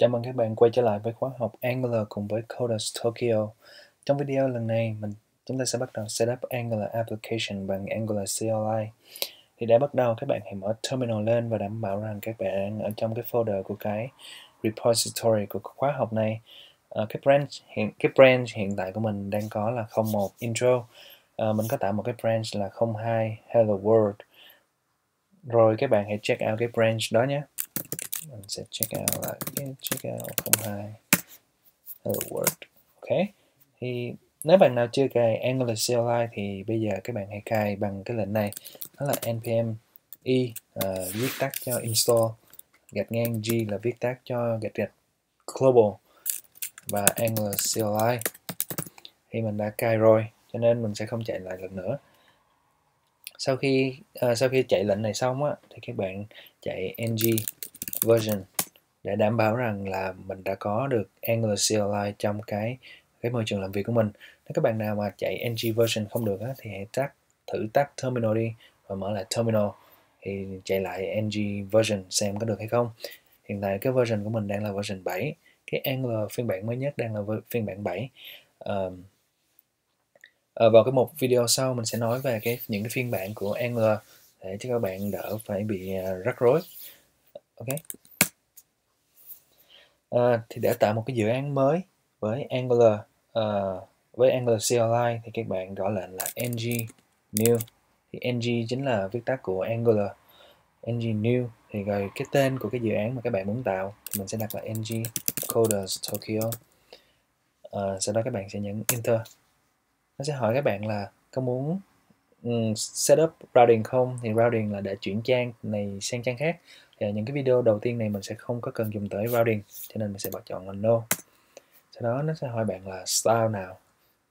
Chào mừng các bạn quay trở lại với khóa học Angular cùng với Coders Tokyo. Trong video lần này, mình chúng ta sẽ bắt đầu setup Angular application bằng Angular CLI. Thì để bắt đầu, các bạn hãy mở terminal lên và đảm bảo rằng các bạn ở trong cái folder của cái repository của khóa học này. À, cái branch hiện cái branch hiện tại của mình đang có là 01 intro. À, mình có tạo một cái branch là 02 hello world. Rồi các bạn hãy check out cái branch đó nhé mình sẽ check out lại cái check out 02 hello world ok. Thì nếu bạn nào chưa cài Angular CLI thì bây giờ các bạn hãy cài bằng cái lệnh này. Đó là npm i uh, viết tắt cho install gạch ngang g là viết tắt cho gạch gạch global và Angular CLI thì mình đã cài rồi cho nên mình sẽ không chạy lại lần nữa. Sau khi uh, sau khi chạy lệnh này xong á thì các bạn chạy ng version để đảm bảo rằng là mình đã có được Angular CLI trong cái cái môi trường làm việc của mình. Nếu các bạn nào mà chạy ng version không được á, thì hãy tắt thử tắt terminal đi và mở lại terminal thì chạy lại ng version xem có được hay không. Hiện tại cái version của mình đang là version 7. Cái Angular phiên bản mới nhất đang là phiên bản 7. um, uh, vào cái một video sau mình sẽ nói về cái những cái phiên bản của Angular để cho các bạn đỡ phải bị ờ, rắc rối ok. À, thì để tạo một cái dự án mới với Angular uh, với Angular CLI thì các bạn gõ lệnh là ng new. Thì ng chính là viết tắt của Angular. Ng new thì rồi cái tên của cái dự án mà các bạn muốn tạo. Thì mình sẽ đặt là ng coders Tokyo. Uh, sau đó các bạn sẽ nhấn enter. Nó sẽ hỏi các bạn là có muốn ừ, um, setup routing không? Thì routing là để chuyển trang này sang trang khác thì những cái video đầu tiên này mình sẽ không có cần dùng tới routing, cho nên mình sẽ bật chọn là no. Sau đó nó sẽ hỏi bạn là style nào?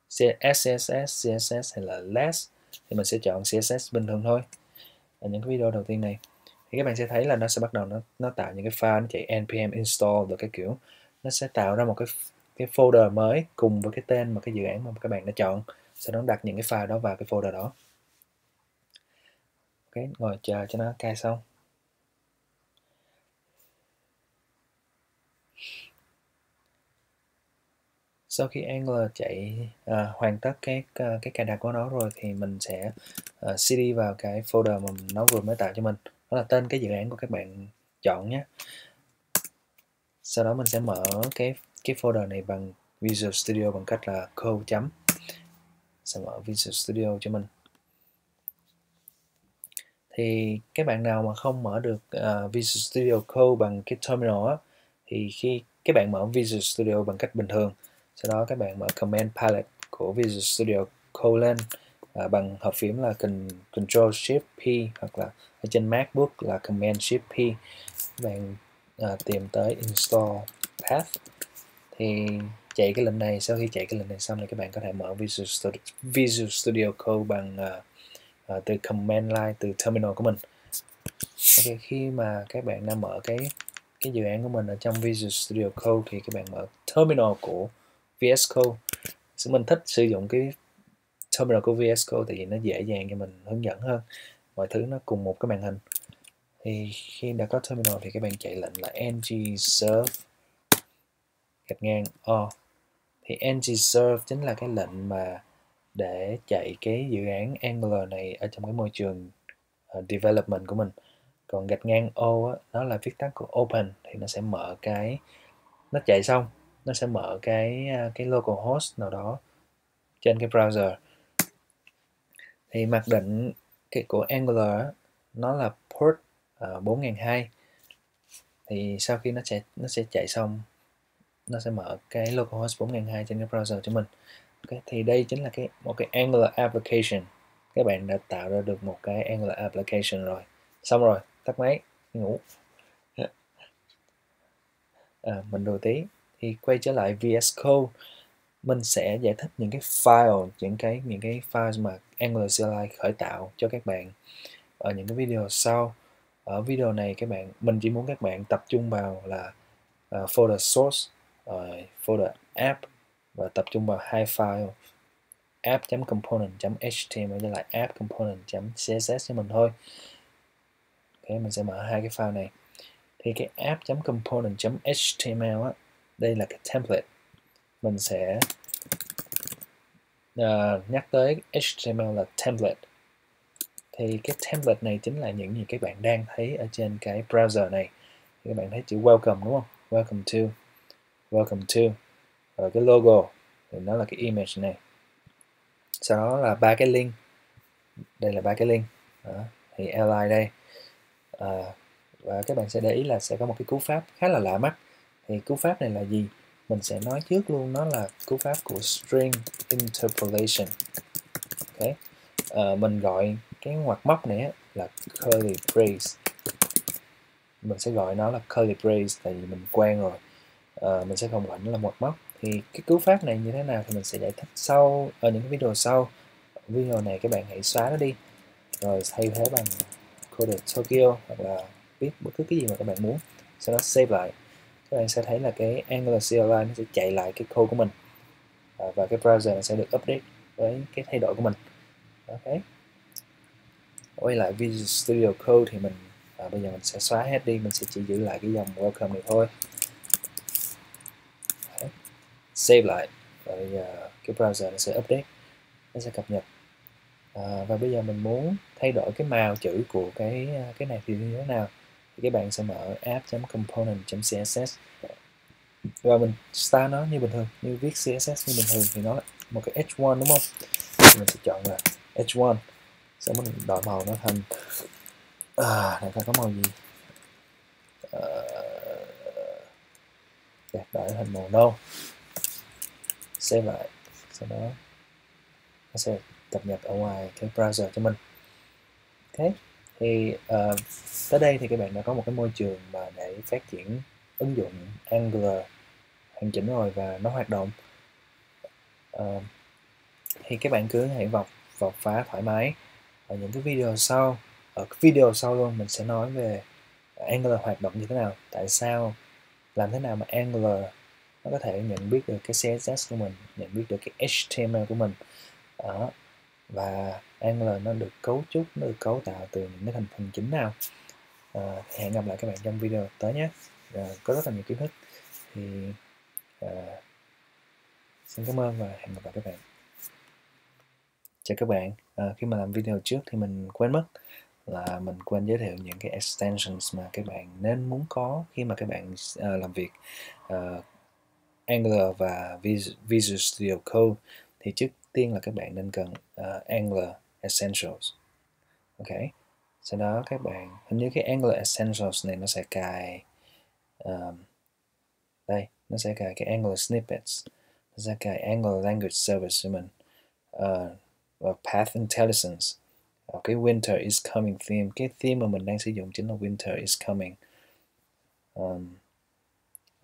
Css CSS hay là less? Thì mình sẽ chọn CSS bình thường thôi. Ở những cái video đầu tiên này, thì các bạn sẽ thấy là nó sẽ bắt đầu nó nó tạo những cái file, nó chạy npm install rồi cái kiểu. Nó sẽ tạo ra một cái cái folder mới cùng với cái tên mà cái dự án mà các bạn đã chọn. Sau đó đặt những cái file đó vào cái folder đó. Ok, ngồi chờ cho nó cài xong. Sau khi Angular chạy uh, hoàn tất cái uh, ờ, cái cài đặt của nó rồi thì mình sẽ ờ, uh, cd vào cái folder mà nó vừa mới tạo cho mình. Đó là tên cái dự án của các bạn chọn nhé. Sau đó mình sẽ mở cái cái folder này bằng Visual Studio bằng cách là code chấm. Sẽ mở Visual Studio cho mình. Thì các bạn nào mà không mở được uh, Visual Studio Code bằng cái terminal á, thì khi các bạn mở Visual Studio bằng cách bình thường sau đó các bạn mở command palette của Visual Studio Code lên à, bằng hợp phím là Control Shift P hoặc là ở trên MacBook là Command Shift P. Các bạn à, tìm tới install path. Thì chạy cái lệnh này sau khi chạy cái lệnh này xong thì các bạn có thể mở Visual Studio, Visual Studio Code bằng à, à, từ command line từ terminal của mình. Ok khi mà các bạn đã mở cái cái dự án của mình ở trong Visual Studio Code thì các bạn mở terminal của VS Code so mình thích sử dụng cái terminal của VS Code tại vì nó dễ dàng cho mình hướng dẫn hơn. Mọi thứ nó cùng một cái màn hình. Thì khi đã có terminal thì các bạn chạy lệnh là ng serve gạch ngang o. Thì ng serve chính là cái lệnh mà để chạy cái dự án Angular này ở trong cái môi trường uh, development của mình. Còn gạch ngang o á, nó là viết tắt của open thì nó sẽ mở cái nó chạy xong nó sẽ mở cái à, cái local host nào đó trên cái browser. Thì mặc định cái của Angular nó là port à, uh, 4002 thì sau khi nó sẽ nó sẽ chạy xong nó sẽ mở cái localhost 4002 trên cái browser cho mình. Okay, thì đây chính là cái một cái Angular application. Các bạn đã tạo ra được một cái Angular application rồi. Xong rồi tắt máy ngủ. À, mình đồ tí thì quay trở lại VS Code mình sẽ giải thích những cái file những cái những cái file mà Angular CLI khởi tạo cho các bạn ở những cái video sau. Ở video này các bạn mình chỉ muốn các bạn tập trung vào là uh, folder source uh, folder app và tập trung vào hai file app.component.html với lại app.component.css cho mình thôi. Ok mình sẽ mở hai cái file này. Thì cái app.component.html á đây là cái template. Mình sẽ uh, nhắc tới HTML là template. Thì cái template này chính là những gì các bạn đang thấy ở trên cái browser này. Thì các bạn thấy chữ welcome đúng không? Welcome to. Welcome to. Rồi cái logo thì nó là cái image này. Sau đó là ba cái link. Đây là ba cái link. Đó. thì li đây. À, và các bạn sẽ để ý là sẽ có một cái cú pháp khá là lạ mắt thì cú pháp này là gì? Mình sẽ nói trước luôn nó là cú pháp của string interpolation. Ok. À, mình gọi cái ngoặc móc này là curly brace. Mình sẽ gọi nó là curly brace tại vì mình quen rồi. À, mình sẽ không gọi nó là ngoặc móc. Thì cái cú pháp này như thế nào thì mình sẽ giải thích sau ở những video sau. Video này các bạn hãy xóa nó đi. Rồi thay thế bằng code Tokyo hoặc là viết bất cứ cái gì mà các bạn muốn. Sau đó save lại các bạn sẽ thấy là cái Angular CLI nó sẽ chạy lại cái code của mình. À, và cái browser nó sẽ được update với cái thay đổi của mình. Ok. Quay lại Visual Studio Code thì mình à, bây giờ mình sẽ xóa hết đi mình sẽ chỉ giữ lại cái dòng welcome này thôi. Okay. save lại. Và bây giờ cái browser nó sẽ update nó sẽ cập nhật. À, và bây giờ mình muốn thay đổi cái màu chữ của cái à, cái này thì như thế nào? Thì các bạn sẽ mở app.component.css và mình start nó như bình thường như viết css như bình thường thì nó là một cái h1 đúng không? Thì mình sẽ chọn là h1 sau mình đổi màu nó thành à này có màu gì? À, đổi thành màu nâu. Save lại sau đó nó sẽ cập nhật ở ngoài cái browser cho mình. Ok thì uh, tới đây thì các bạn đã có một cái môi trường mà để phát triển ứng dụng Angular hoàn chỉnh rồi và nó hoạt động. Uh, thì các bạn cứ hãy vọc vọc phá thoải mái. Ở những cái video sau ở cái video sau luôn mình sẽ nói về Angular hoạt động như thế nào tại sao làm thế nào mà Angular nó có thể nhận biết được cái CSS của mình nhận biết được cái HTML của mình. Đó và Angular nó được cấu trúc nó được cấu tạo từ những cái thành phần chính nào. À, hẹn gặp lại các bạn trong video tới nhé. À, có rất là nhiều kiến thức. Thì à, xin cảm ơn và hẹn gặp lại các bạn. Chào các bạn. À, khi mà làm video trước thì mình quên mất là mình quên giới thiệu những cái extensions mà các bạn nên muốn có khi mà các bạn uh, làm việc. Uh, Angular và Visual Studio Code thì trước tiên là các bạn nên cần uh, Angular Essentials. Ok sau đó các bạn hình như cái Angular Essentials này nó sẽ cài um, đây nó sẽ cài cái Angular Snippets nó sẽ cài Angular Language Service cho mình uh, và Path Intelligence. Uh, cái Winter is Coming theme cái theme mà mình đang sử dụng chính là Winter is Coming. Um,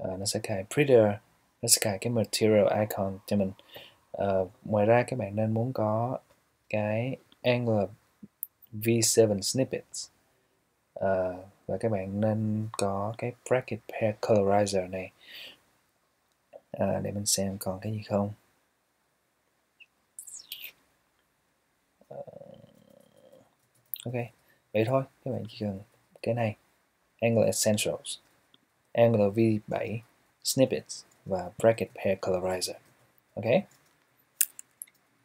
uh, nó sẽ cài Prettier nó sẽ cài cái Material Icon cho mình uh, ngoài ra các bạn nên muốn có cái Angular V7 snippets. Uh, và các bạn nên có cái bracket pair colorizer này. Uh, để mình xem còn cái gì không? Ok vậy thôi các bạn chỉ cần cái này Angular Essentials Angular V7 snippets và bracket pair colorizer. Ok?